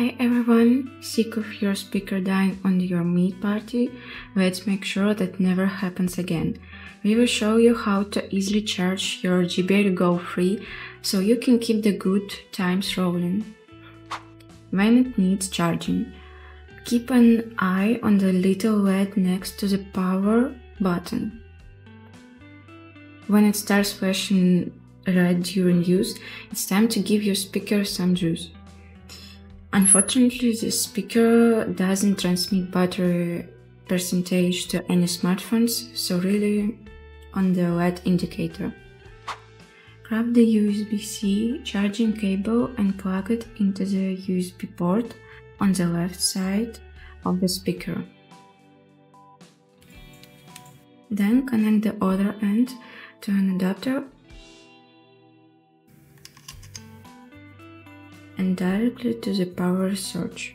Hi everyone, sick of your speaker dying on your meet party? Let's make sure that never happens again. We will show you how to easily charge your JBL Go 3 so you can keep the good times rolling. When it needs charging, keep an eye on the little LED next to the power button. When it starts flashing red during use, it's time to give your speaker some juice. Unfortunately, the speaker doesn't transmit battery percentage to any smartphones, so really on the LED indicator. Grab the USB-C charging cable and plug it into the USB port on the left side of the speaker. Then connect the other end to an adapter and directly to the power source.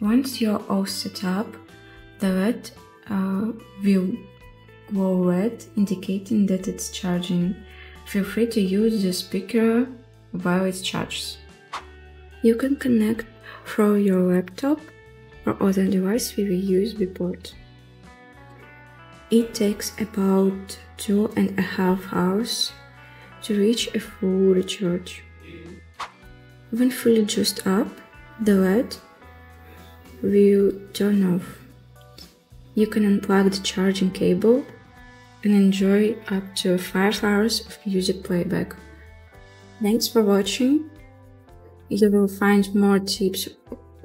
Once you're all set up, the LED uh, will glow red, indicating that it's charging. Feel free to use the speaker while it charges. You can connect through your laptop or other device with a USB port. It takes about two and a half hours to reach a full recharge. When fully juiced up, the LED will turn off. You can unplug the charging cable and enjoy up to 5 hours of music playback. Thanks for watching. You will find more tips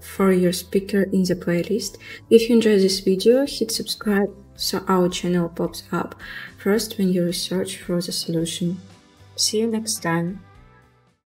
for your speaker in the playlist. If you enjoyed this video, hit subscribe so our channel pops up first when you search for the solution. See you next time.